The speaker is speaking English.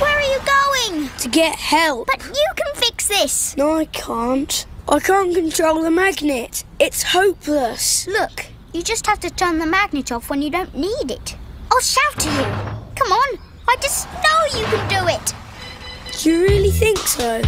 Where are you going? To get help. But you can fix this. No, I can't. I can't control the magnet. It's hopeless. Look, you just have to turn the magnet off when you don't need it. I'll shout to you. Come on, I just know you can do it. You really think so?